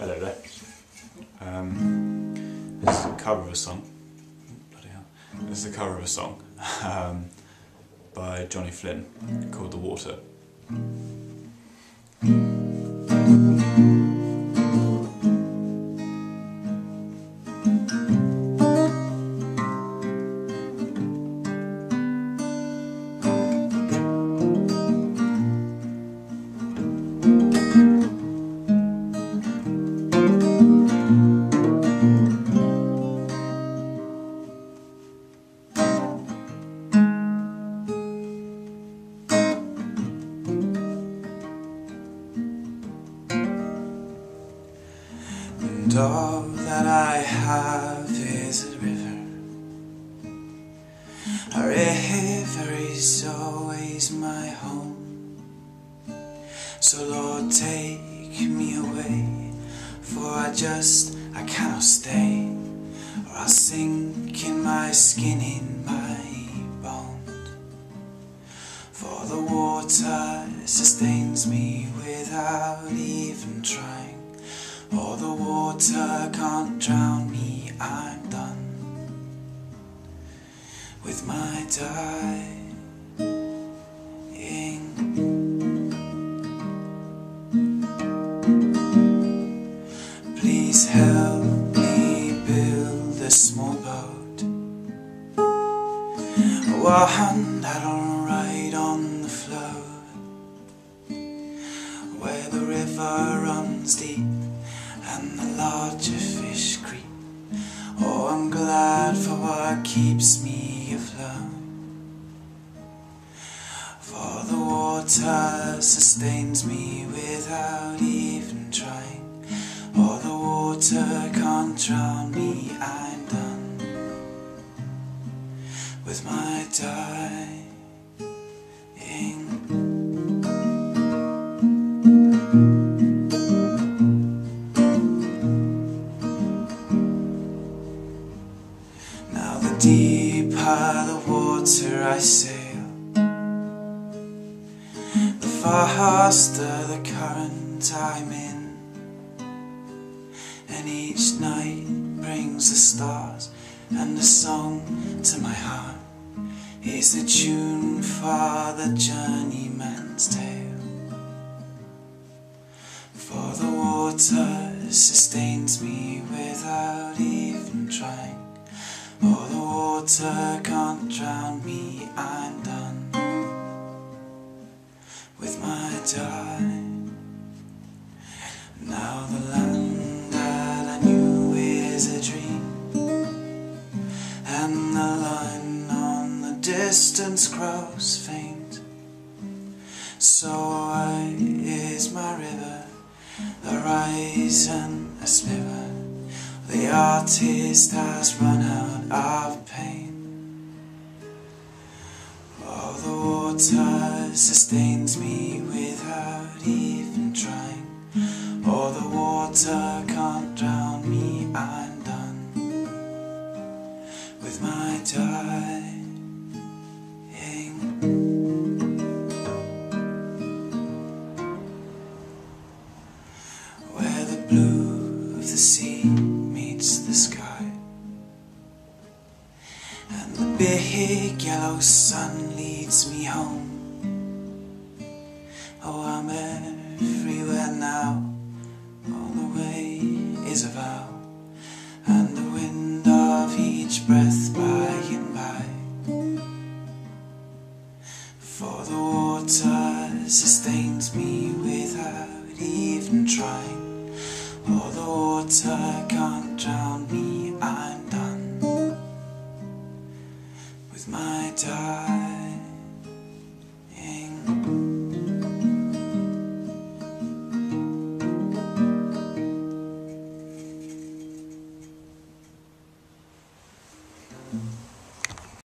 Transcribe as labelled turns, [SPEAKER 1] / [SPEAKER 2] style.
[SPEAKER 1] Hello there. Um, this is a cover of a song. Bloody hell. This is a cover of a song um, by Johnny Flynn called The Water. And all that I have is a river. A river is always my home. So Lord, take me away, for I just I cannot stay, or I'll sink in my skin in my bones. For the water sustains me without even trying. Oh, the water can't drown me, I'm done with my dying. Please help me build a small boat, one that'll ride on the flow, where the river runs deep and the larger fish creep. Oh, I'm glad for what keeps me afloat. For the water sustains me without even trying. Oh, the water can't drown me, I'm done with my dying. The deeper the water I sail, the faster the current I'm in. And each night brings the stars and a song to my heart. Is the tune for the journeyman's tale. For the water sustains me without even trying. Oh, the water can't drown me, I'm done with my dying. Now the land that I knew is a dream, and the line on the distance grows faint. So wide is my river, the horizon a sliver. The artist has run out of pain. Oh, the water sustains me without even trying. Oh, the water can't drown me, I'm done with my dying. Where the blue of the sea meets the sky big yellow sun leads me home. Oh, I'm everywhere now. All the way is a vow. And the wind of each breath by and by. For the water sustains me without even trying. Oh, the water can't drown me, I'm my dying.